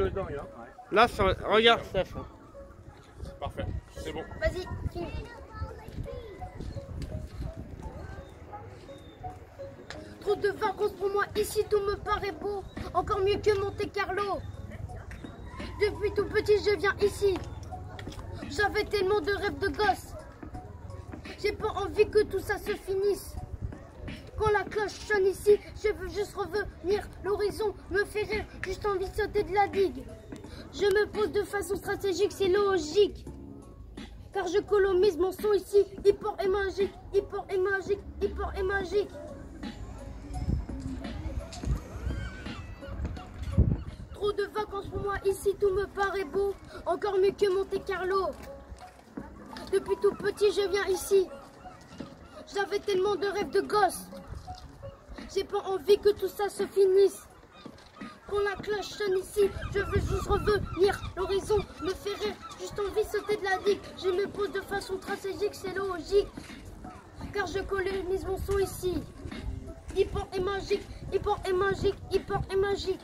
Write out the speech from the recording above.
hein. Là, ça... regarde, Steph. Parfait, c'est bon. Vas-y. Trop de vacances pour moi, ici tout me paraît beau. Encore mieux que Monte Carlo. Depuis tout petit, je viens ici. J'avais tellement de rêves de gosse. J'ai pas envie que tout ça se finisse. Sonne ici, je veux juste revenir. L'horizon me fait rire, juste envie de sauter de la digue. Je me pose de façon stratégique, c'est logique. Car je colomise mon son ici, hyper et magique, hyper et magique, hyper et magique. Trop de vacances pour moi, ici tout me paraît beau, encore mieux que Monte Carlo. Depuis tout petit, je viens ici. J'avais tellement de rêves de gosse. J'ai pas envie que tout ça se finisse. Quand la cloche sonne ici, je veux juste revenir. L'horizon me fait rire, juste envie de sauter de la digue. Je me pose de façon stratégique, c'est logique. Car je colonise mon son ici. Hyper et magique, hyper et magique, hyper et magique.